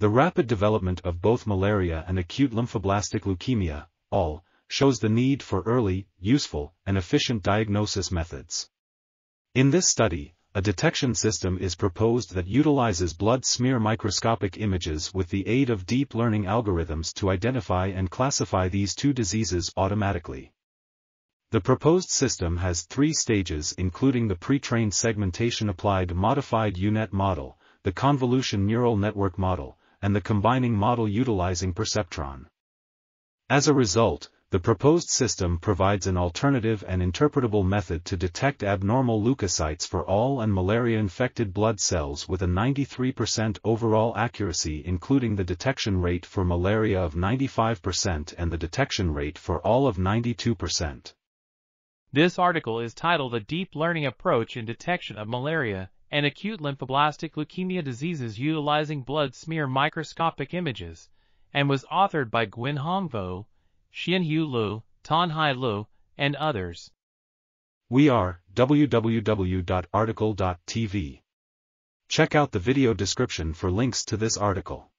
The rapid development of both malaria and acute lymphoblastic leukemia, ALL, shows the need for early, useful, and efficient diagnosis methods. In this study, a detection system is proposed that utilizes blood smear microscopic images with the aid of deep learning algorithms to identify and classify these two diseases automatically. The proposed system has three stages including the pre-trained segmentation applied modified UNet model, the convolution neural network model, and the combining model utilizing perceptron. As a result, the proposed system provides an alternative and interpretable method to detect abnormal leukocytes for ALL and malaria-infected blood cells with a 93% overall accuracy including the detection rate for malaria of 95% and the detection rate for ALL of 92%. This article is titled A Deep Learning Approach in Detection of Malaria and Acute Lymphoblastic Leukemia Diseases Utilizing Blood Smear Microscopic Images, and was authored by Hoang Vo, Xuan-Hieu Le, Thanh-Hai Le, and others. We are www.rtcl.tv. Check out the video description for links to this article.